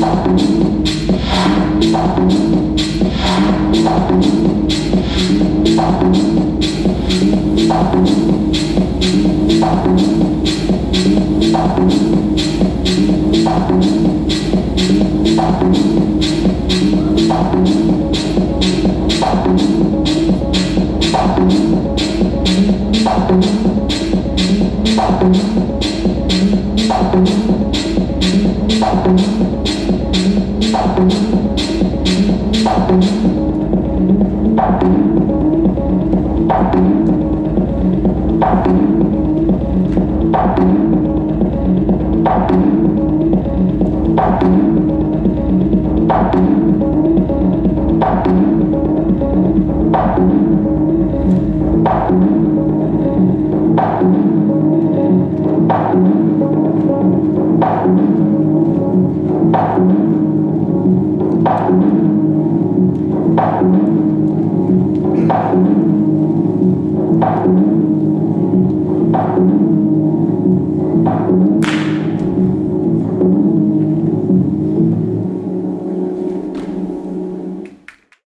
Thank